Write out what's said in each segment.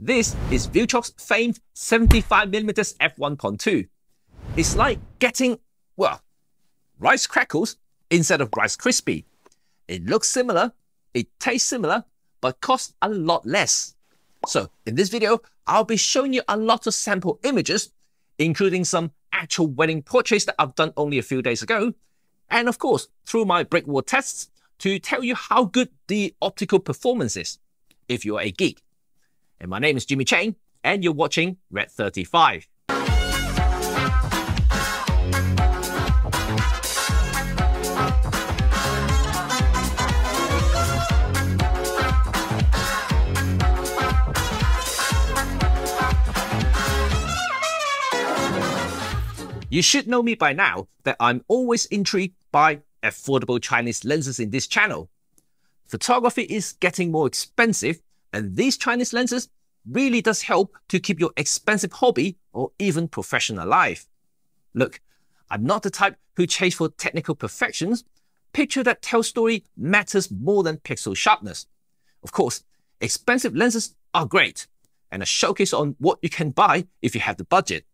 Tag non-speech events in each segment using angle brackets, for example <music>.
This is Viltrox's famed 75mm f1.2. It's like getting, well, rice crackles instead of Rice crispy. It looks similar, it tastes similar, but costs a lot less. So in this video, I'll be showing you a lot of sample images, including some actual wedding portraits that I've done only a few days ago, and of course, through my brick wall tests to tell you how good the optical performance is, if you're a geek. And my name is Jimmy Cheng, and you're watching Red 35. You should know me by now that I'm always intrigued by affordable Chinese lenses in this channel. Photography is getting more expensive and these Chinese lenses really does help to keep your expensive hobby or even profession alive. Look, I'm not the type who chase for technical perfections. Picture that tells story matters more than pixel sharpness. Of course, expensive lenses are great and a showcase on what you can buy if you have the budget.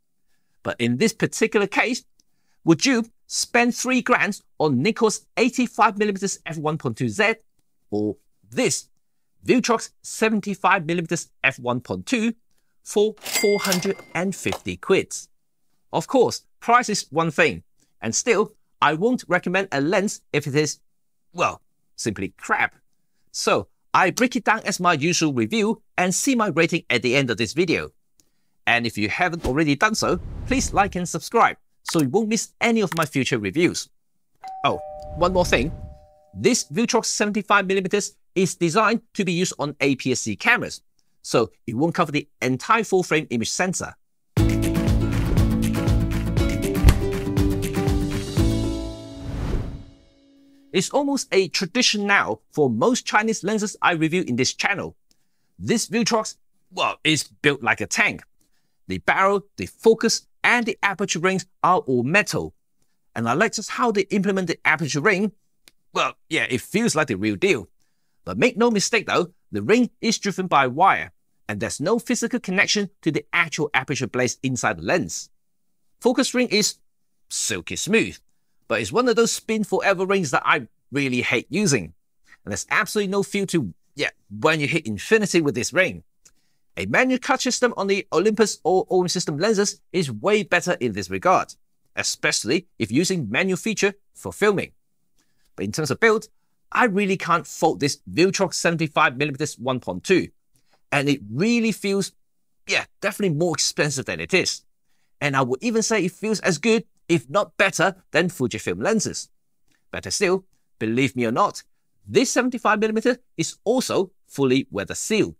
But in this particular case, would you spend three grand on Nikon's 85mm f1.2Z or this Viltrox 75mm f1.2 for 450 quids. Of course, price is one thing, and still, I won't recommend a lens if it is, well, simply crap. So, I break it down as my usual review and see my rating at the end of this video. And if you haven't already done so, please like and subscribe so you won't miss any of my future reviews. Oh, one more thing. This Viltrox 75mm is designed to be used on APS-C cameras, so it won't cover the entire full-frame image sensor. It's almost a tradition now for most Chinese lenses I review in this channel. This Viltrox, well, is built like a tank. The barrel, the focus, and the aperture rings are all metal. And I like just how they implement the aperture ring. Well, yeah, it feels like the real deal. But make no mistake though, the ring is driven by wire, and there's no physical connection to the actual aperture blades inside the lens. Focus ring is silky smooth, but it's one of those spin forever rings that I really hate using. And there's absolutely no feel to, yeah, when you hit infinity with this ring. A manual cut system on the Olympus OM System lenses is way better in this regard, especially if using manual feature for filming. But in terms of build, I really can't fault this Viltrox 75mm 1.2. And it really feels, yeah, definitely more expensive than it is. And I would even say it feels as good, if not better, than Fujifilm lenses. Better still, believe me or not, this 75mm is also fully weather sealed,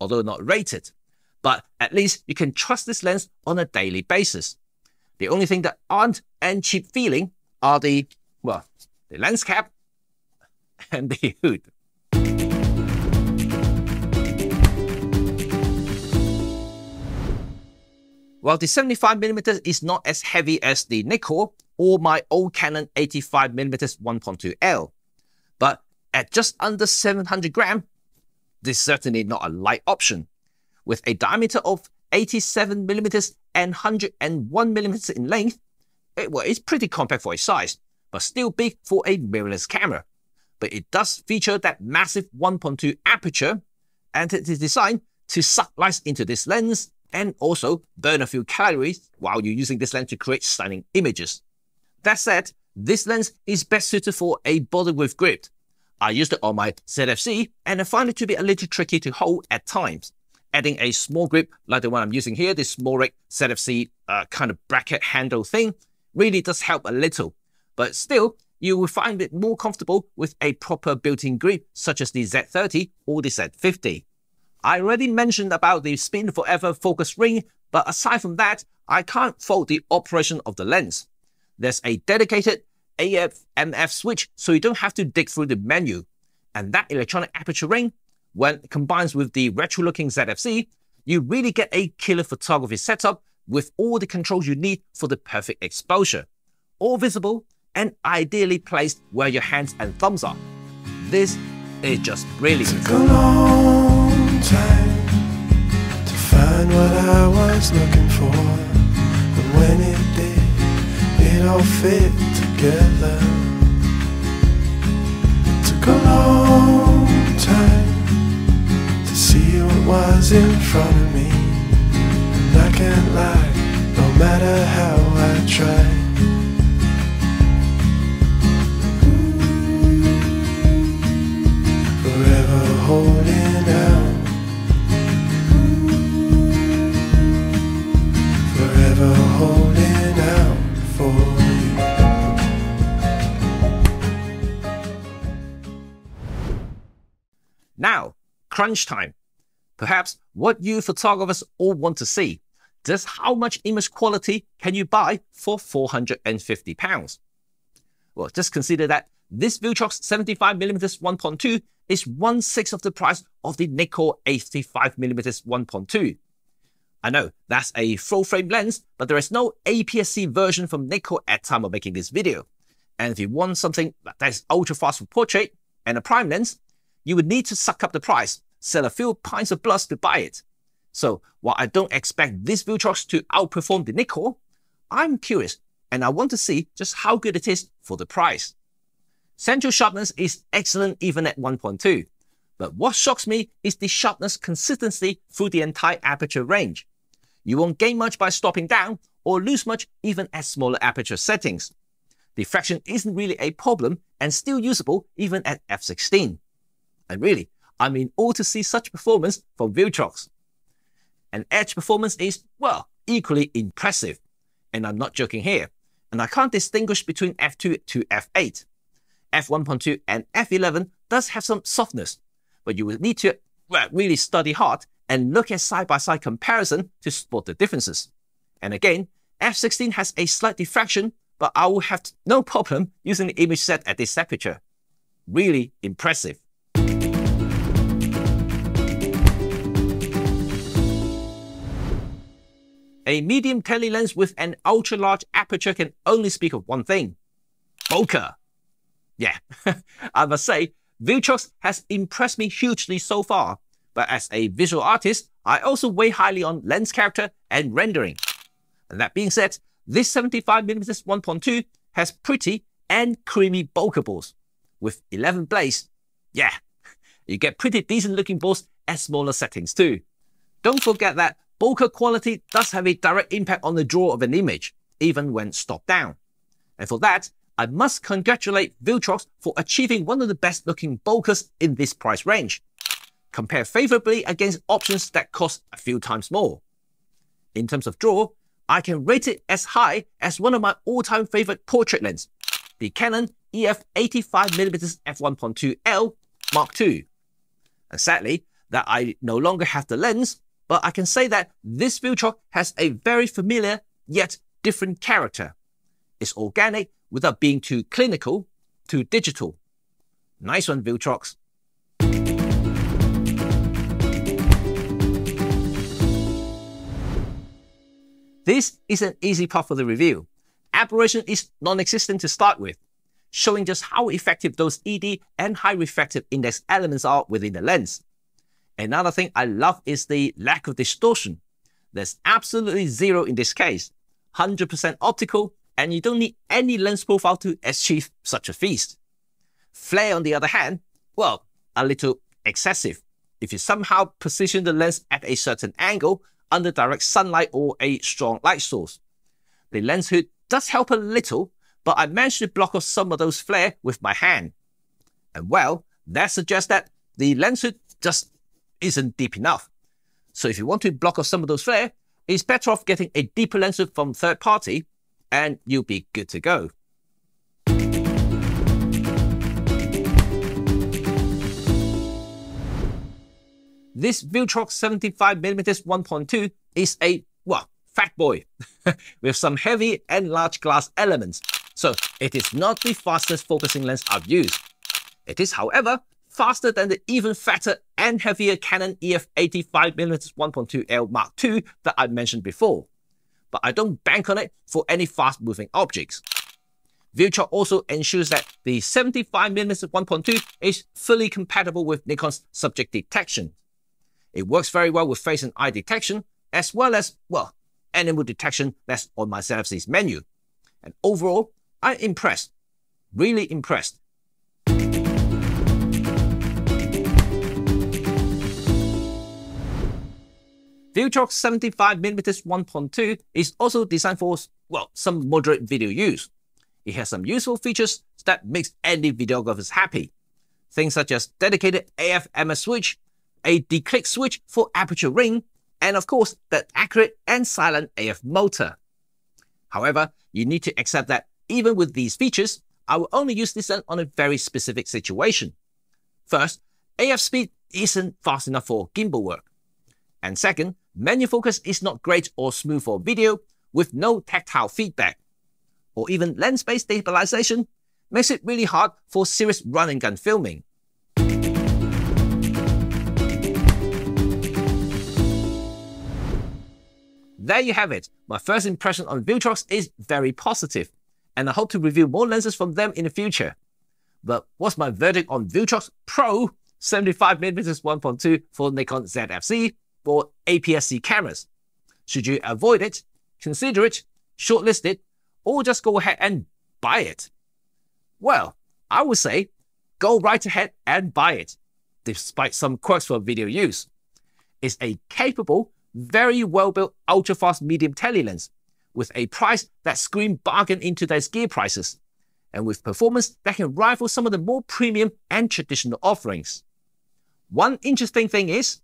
although not rated. But at least you can trust this lens on a daily basis. The only thing that aren't and cheap feeling are the, well, the lens cap and the hood. While the 75mm is not as heavy as the Nikon or my old Canon 85mm 1.2L, but at just under 700 gram, this is certainly not a light option. With a diameter of 87mm and 101mm in length, it, well, it's pretty compact for its size, but still big for a mirrorless camera but it does feature that massive 1.2 aperture, and it is designed to suck light into this lens and also burn a few calories while you're using this lens to create stunning images. That said, this lens is best suited for a body with grip. I used it on my ZFC and I find it to be a little tricky to hold at times. Adding a small grip like the one I'm using here, this SmallRig ZFC uh, kind of bracket handle thing, really does help a little. But still, you will find it more comfortable with a proper built-in grip such as the Z30 or the Z50. I already mentioned about the spin forever focus ring, but aside from that, I can't fault the operation of the lens. There's a dedicated AF-MF switch so you don't have to dig through the menu. And that electronic aperture ring, when combined with the retro-looking ZFC, you really get a killer photography setup with all the controls you need for the perfect exposure. All visible and ideally placed where your hands and thumbs are. This is just brilliant. find what I was looking for. And when it did, it all fit together. It took a long time to see what was in front of me. And I can't lie, no matter how I try. Crunch time. Perhaps what you photographers all want to see. Just how much image quality can you buy for £450? Well, just consider that this Viltrox 75mm 1.2 is one sixth of the price of the Nikkor 85mm 1.2. I know that's a full frame lens, but there is no APS-C version from Nikkor at the time of making this video. And if you want something that is ultra fast for portrait and a prime lens, you would need to suck up the price, sell a few pints of blood to buy it. So while I don't expect this Viltrox to outperform the Nikkor, I'm curious and I want to see just how good it is for the price. Central sharpness is excellent even at 1.2, but what shocks me is the sharpness consistency through the entire aperture range. You won't gain much by stopping down or lose much even at smaller aperture settings. Diffraction isn't really a problem and still usable even at f16. And really, I'm in awe to see such performance from Viltrox. And edge performance is, well, equally impressive. And I'm not joking here. And I can't distinguish between f2 to f8. f1.2 and f11 does have some softness, but you will need to well, really study hard and look at side-by-side comparison to spot the differences. And again, f16 has a slight diffraction, but I will have no problem using the image set at this aperture. Really impressive. A medium tele lens with an ultra large aperture can only speak of one thing bokeh. Yeah, <laughs> I must say, Viltrox has impressed me hugely so far, but as a visual artist, I also weigh highly on lens character and rendering. And that being said, this 75mm 1.2 has pretty and creamy bokeh balls. With 11 blades, yeah, <laughs> you get pretty decent looking balls at smaller settings too. Don't forget that bokeh quality does have a direct impact on the draw of an image, even when stopped down. And for that, I must congratulate Viltrox for achieving one of the best looking bokehs in this price range. Compare favorably against options that cost a few times more. In terms of draw, I can rate it as high as one of my all-time favorite portrait lens, the Canon EF 85mm f1.2L Mark II. And sadly, that I no longer have the lens, but I can say that this Viltrox has a very familiar yet different character. It's organic without being too clinical, too digital. Nice one, Viltrox. This is an easy part for the review. Aberration is non-existent to start with, showing just how effective those ED and high refractive index elements are within the lens. Another thing I love is the lack of distortion. There's absolutely zero in this case, 100% optical, and you don't need any lens profile to achieve such a feast. Flare, on the other hand, well, a little excessive. If you somehow position the lens at a certain angle under direct sunlight or a strong light source. The lens hood does help a little, but I managed to block off some of those flare with my hand. And well, that suggests that the lens hood just isn't deep enough. So if you want to block off some of those flare, it's better off getting a deeper lens from third party and you'll be good to go. This Viltrox 75mm 1.2 is a, well, fat boy <laughs> with some heavy and large glass elements, so it is not the fastest focusing lens I've used. It is, however, faster than the even fatter and heavier Canon EF 85mm 1.2L Mark II that I mentioned before. But I don't bank on it for any fast-moving objects. Viltrox also ensures that the 75mm 1.2 is fully compatible with Nikon's subject detection. It works very well with face and eye detection, as well as, well, animal detection that's on my ZFC's menu. And overall, I'm impressed, really impressed. Viltrox 75mm 1.2 is also designed for, well, some moderate video use. It has some useful features that makes any videographers happy. Things such as dedicated AF-MF switch, a declick switch for aperture ring, and of course, the accurate and silent AF motor. However, you need to accept that even with these features, I will only use this on a very specific situation. First, AF speed isn't fast enough for gimbal work. And second, Menu focus is not great or smooth for video with no tactile feedback. Or even lens-based stabilization makes it really hard for serious run and gun filming. There you have it. My first impression on Viltrox is very positive, and I hope to review more lenses from them in the future. But what's my verdict on Viltrox Pro 75mm 1.2 for Nikon ZFC for APS-C cameras. Should you avoid it, consider it, shortlist it, or just go ahead and buy it? Well, I would say go right ahead and buy it, despite some quirks for video use. It's a capable, very well-built ultra-fast medium tele lens with a price that screams bargain in today's gear prices, and with performance that can rival some of the more premium and traditional offerings. One interesting thing is,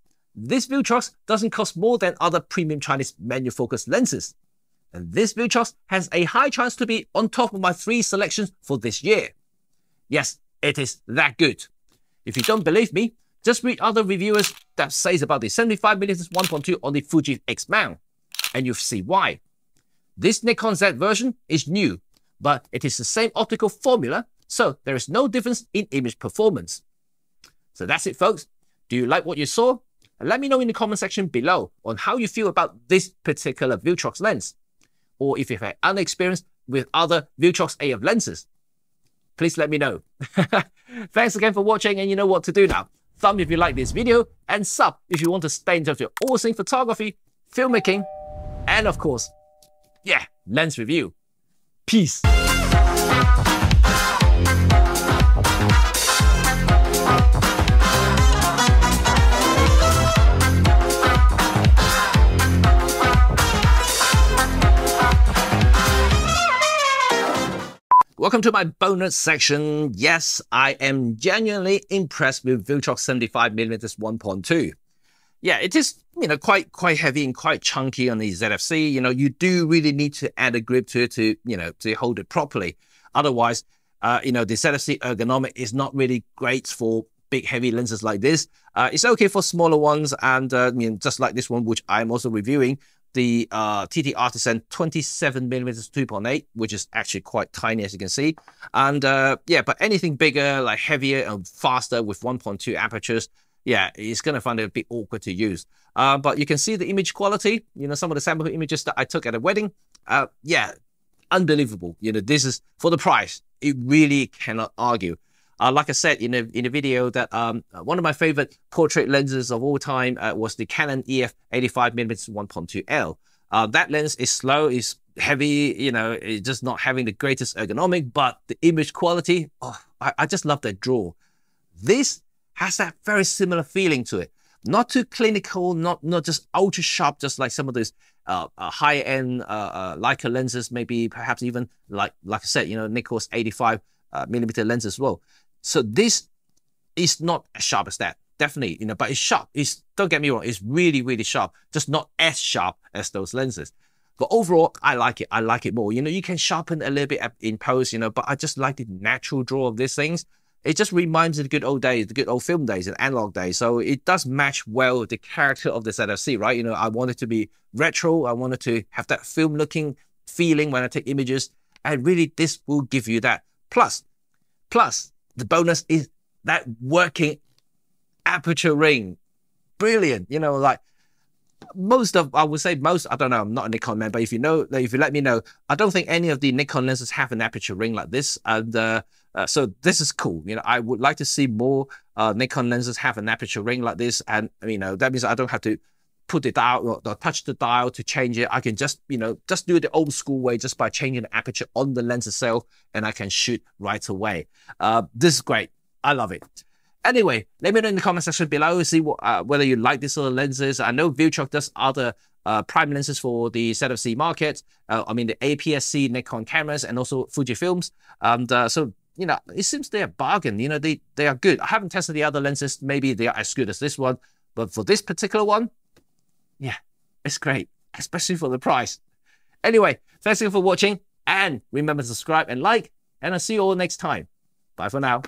this Viltrox doesn't cost more than other premium Chinese manual focus lenses. And this Viltrox has a high chance to be on top of my three selections for this year. Yes, it is that good. If you don't believe me, just read other reviewers that says about the 75mm 1.2 on the Fuji X mount, and you'll see why. This Nikon Z version is new, but it is the same optical formula, so there is no difference in image performance. So that's it folks. Do you like what you saw? And let me know in the comment section below on how you feel about this particular Viltrox lens, or if you've had any experience with other Viltrox AF lenses. Please let me know. <laughs> Thanks again for watching, and you know what to do now. Thumb if you like this video, and sub if you want to stay in touch with awesome photography, filmmaking, and of course, yeah, lens review. Peace. Welcome to my bonus section. Yes, I am genuinely impressed with Viltrox 75mm 1.2. Yeah, it is, you know, quite quite heavy and quite chunky on the ZFC. You know, you do really need to add a grip to it to, you know, to hold it properly. Otherwise, uh, you know, the ZFC ergonomic is not really great for big heavy lenses like this. Uh, it's okay for smaller ones and uh, I mean, just like this one, which I'm also reviewing, the uh, TT Artisan 27 millimeters 2.8, which is actually quite tiny as you can see. And uh, yeah, but anything bigger, like heavier and faster with 1.2 apertures, yeah, it's going to find it a bit awkward to use. Uh, but you can see the image quality, you know, some of the sample images that I took at a wedding. Uh, yeah, unbelievable. You know, this is for the price. It really cannot argue. Uh, like I said in a in a video, that um, one of my favorite portrait lenses of all time uh, was the Canon EF 85mm 1.2L. Uh, that lens is slow, is heavy, you know, it's just not having the greatest ergonomic, but the image quality, oh, I, I just love that draw. This has that very similar feeling to it. Not too clinical, not not just ultra sharp, just like some of those uh, uh, high end uh, uh, Leica lenses, maybe perhaps even like like I said, you know, Nikon's 85 uh, millimeter lens as well. So this is not as sharp as that, definitely, you know, but it's sharp. It's don't get me wrong, it's really, really sharp, just not as sharp as those lenses. But overall, I like it. I like it more. You know, you can sharpen a little bit in post, you know, but I just like the natural draw of these things. It just reminds me of the good old days, the good old film days and analog days. So it does match well with the character of the ZFC, right? You know, I want it to be retro. I wanted to have that film looking feeling when I take images. And really, this will give you that. Plus, plus, the bonus is that working aperture ring. Brilliant. You know, like most of, I would say most, I don't know, I'm not a Nikon man, but if you know, if you let me know, I don't think any of the Nikon lenses have an aperture ring like this. And uh, uh, so this is cool. You know, I would like to see more uh, Nikon lenses have an aperture ring like this. And, you know, that means I don't have to put the dial or, or touch the dial to change it. I can just, you know, just do it the old school way, just by changing the aperture on the lens itself, and I can shoot right away. Uh, this is great. I love it. Anyway, let me know in the comment section below, see what, uh, whether you like these of lenses. I know Viltrox does other uh, prime lenses for the ZF-C market. Uh, I mean, the APS-C Nikon cameras and also Fujifilms. And uh, so, you know, it seems they're a bargain. You know, they, they are good. I haven't tested the other lenses. Maybe they are as good as this one. But for this particular one, yeah, it's great, especially for the price. Anyway, thanks again for watching. And remember to subscribe and like. And I'll see you all next time. Bye for now.